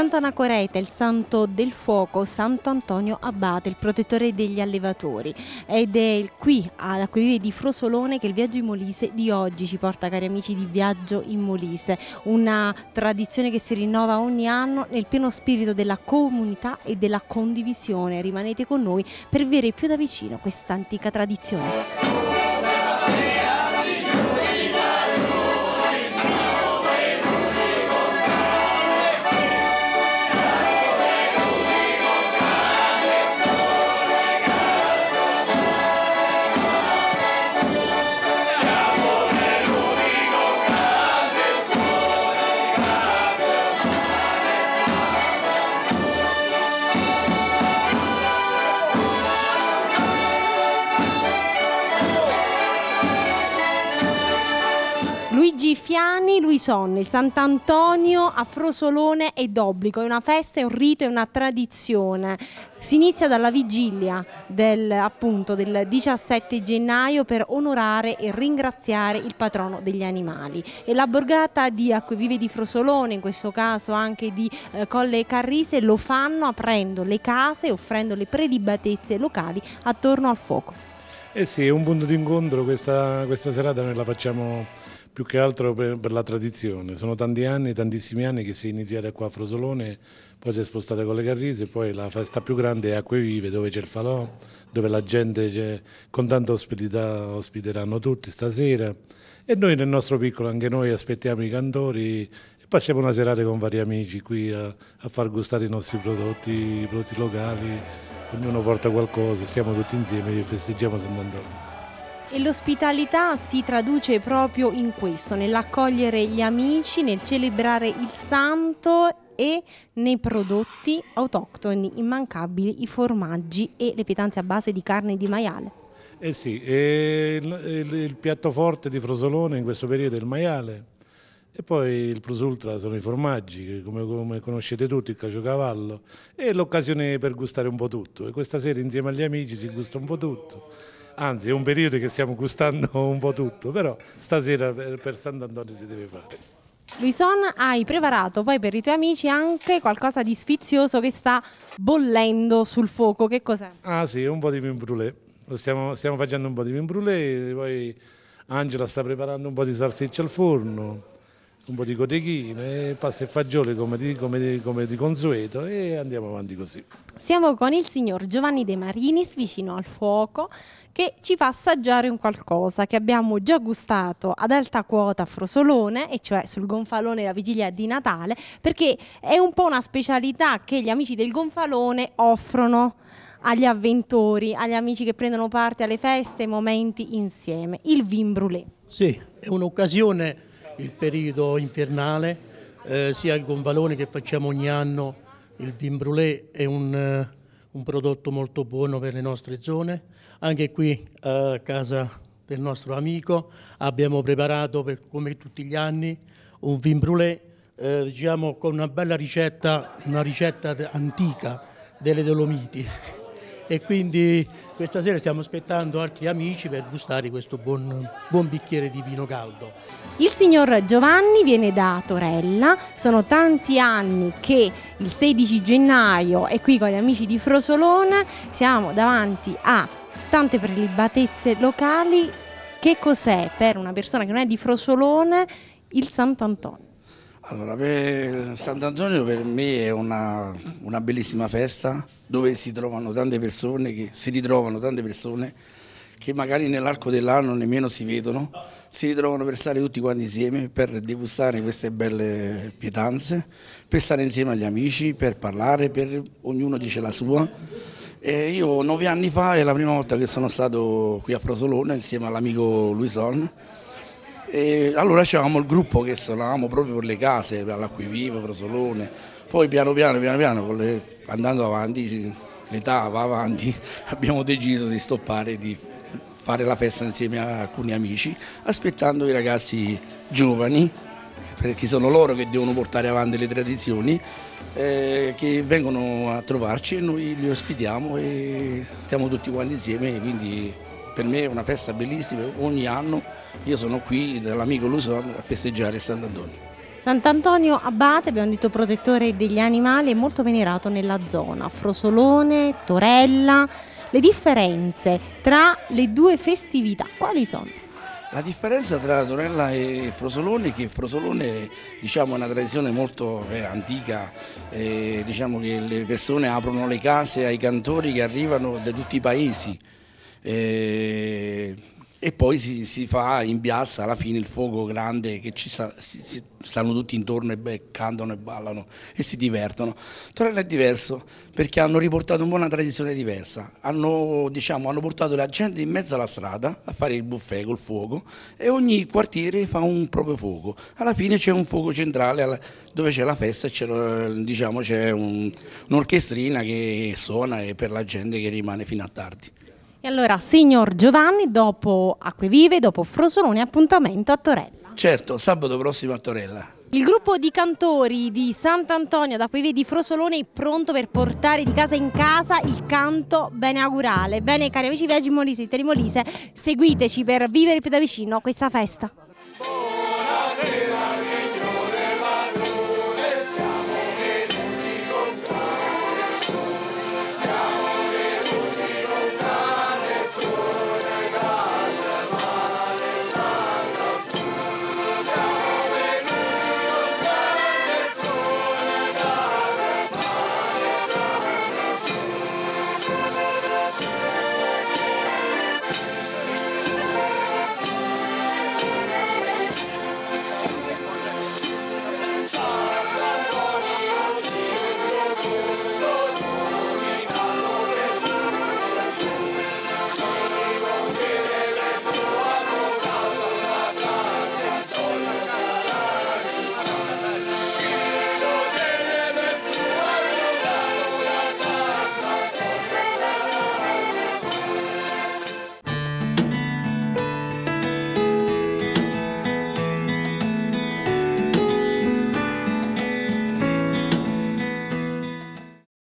Santo Anacoreta, il santo del fuoco, Santo Antonio Abate, il protettore degli allevatori. Ed è qui ad Acquevive di Frosolone che il viaggio in Molise di oggi ci porta, cari amici di Viaggio in Molise. Una tradizione che si rinnova ogni anno nel pieno spirito della comunità e della condivisione. Rimanete con noi per vedere più da vicino questa antica tradizione. Fiani, Luison, il Sant'Antonio a Frosolone ed obbligo, è una festa, è un rito, è una tradizione. Si inizia dalla vigilia del, appunto, del 17 gennaio per onorare e ringraziare il patrono degli animali. E la borgata di Acquevive di Frosolone, in questo caso anche di eh, Colle Carrise, lo fanno aprendo le case e offrendo le prelibatezze locali attorno al fuoco. Eh sì, è un punto d'incontro, questa, questa serata noi la facciamo più che altro per, per, la tradizione. Sono tanti anni, tantissimi anni che si è iniziato qua a Frosolone, poi si è spostata con le Carrise, poi la festa più grande è Acquevive dove c'è il falò, dove la gente con tanta ospitalità ospiteranno tutti stasera e noi nel nostro piccolo anche noi aspettiamo i cantori e passiamo una serata con vari amici qui a, a far gustare i nostri prodotti, i prodotti locali, ognuno porta qualcosa, stiamo tutti insieme e festeggiamo Sant'Antonio. E l'ospitalità si traduce proprio in questo, nell'accogliere gli amici, nel celebrare il santo e nei prodotti autoctoni immancabili, i formaggi e le pietanze a base di carne di maiale. Eh sì, il, il, il, piatto forte di Frosolone in questo periodo è il maiale e poi il plus ultra sono i formaggi, come, come conoscete tutti, il caciocavallo e l'occasione per gustare un po' tutto e questa sera insieme agli amici si gusta un po' tutto anzi è un periodo che stiamo gustando un po' tutto, però stasera per, Sant'Antonio si deve fare. Luison, hai preparato poi per i tuoi amici anche qualcosa di sfizioso che sta bollendo sul fuoco, che cos'è? Ah sì, un po' di vin brûlé, stiamo, stiamo, facendo un po' di vin brûlé, poi Angela sta preparando un po' di salsiccia al forno, un po' di cotechine, pasta e fagioli come di, come, di, come di, consueto e andiamo avanti così. Siamo con il signor Giovanni De Marinis vicino al fuoco che ci fa assaggiare un qualcosa che abbiamo già gustato ad alta quota a Frosolone, e cioè sul gonfalone la vigilia di Natale, perché è un po' una specialità che gli amici del gonfalone offrono agli avventori, agli amici che prendono parte alle feste, momenti insieme, il vin brûlé. Sì, è un'occasione il periodo invernale, eh, sia il gonfalone che facciamo ogni anno, il vin brûlé è un, uh, un, prodotto molto buono per le nostre zone. Anche qui a casa del nostro amico abbiamo preparato, per, come tutti gli anni, un vin brûlé eh, diciamo, con una bella ricetta, una ricetta antica delle Dolomiti e quindi questa sera stiamo aspettando altri amici per gustare questo buon, buon bicchiere di vino caldo. Il signor Giovanni viene da Torella, sono tanti anni che il 16 gennaio è qui con gli amici di Frosolone, siamo davanti a tante prelibatezze locali. Che cos'è per una persona che non è di Frosolone il Sant'Antonio? Allora, per Sant'Antonio per me è una, una, bellissima festa dove si trovano tante persone, che, si ritrovano tante persone che magari nell'arco dell'anno nemmeno si vedono, si ritrovano per stare tutti quanti insieme, per degustare queste belle pietanze, per stare insieme agli amici, per parlare, per, ognuno dice la sua. E io nove anni fa è la prima volta che sono stato qui a Frosolone insieme all'amico Luison e allora c'avevamo il gruppo che suonavamo proprio per le case, per l'Acquivivo, Prosolone. Poi piano piano, piano piano, le, andando avanti, l'età va avanti, abbiamo deciso di stoppare di fare la festa insieme a alcuni amici, aspettando i ragazzi giovani, perché sono loro che devono portare avanti le tradizioni, eh, che vengono a trovarci e noi li ospitiamo e stiamo tutti quanti insieme, quindi per me è una festa bellissima, ogni anno io sono qui dall'amico Luson a festeggiare Sant'Antonio. Sant'Antonio Abate, abbiamo detto protettore degli animali, è molto venerato nella zona, Frosolone, Torella. Le differenze tra le due festività quali sono? La differenza tra Torella e Frosolone è che Frosolone diciamo, è una tradizione molto eh, antica, eh, diciamo che le persone aprono le case ai cantori che arrivano da tutti i paesi. Eh, e poi si, si, fa in piazza alla fine il fuoco grande che ci sta, si, si, stanno tutti intorno e beh, cantano e ballano e si divertono. Torella è diverso perché hanno riportato un po' una tradizione diversa, hanno, diciamo, hanno portato la gente in mezzo alla strada a fare il buffet col fuoco e ogni quartiere fa un proprio fuoco. Alla fine c'è un fuoco centrale dove c'è la festa e c'è diciamo, un, un'orchestrina che suona e per la gente che rimane fino a tardi. E allora, signor Giovanni, dopo Acquevive, dopo Frosolone, appuntamento a Torella. Certo, sabato prossimo a Torella. Il gruppo di cantori di Sant'Antonio da Acquevive di Frosolone è pronto per portare di casa in casa il canto beneaugurale. Bene, cari amici viaggi Molise e Terimolise, seguiteci per vivere più da vicino questa festa.